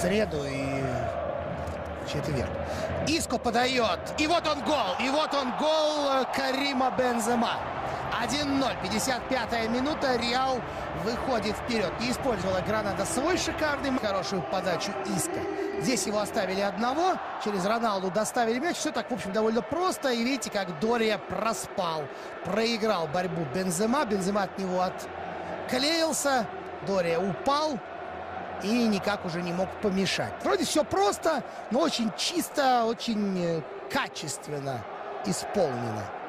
среду и четверг. Иско подает. И вот он гол. И вот он гол Карима Бензема. 1-0. 55-я минута. Реал выходит вперед. Не использовала Гранада свой шикарный, хорошую подачу Иска. Здесь его оставили одного. Через Роналду доставили мяч. Все так, в общем, довольно просто. И видите, как Дория проспал. Проиграл борьбу Бензема. Бензема от него отклеился. Дория упал и никак уже не мог помешать. Вроде все просто, но очень чисто, очень э, качественно исполнено.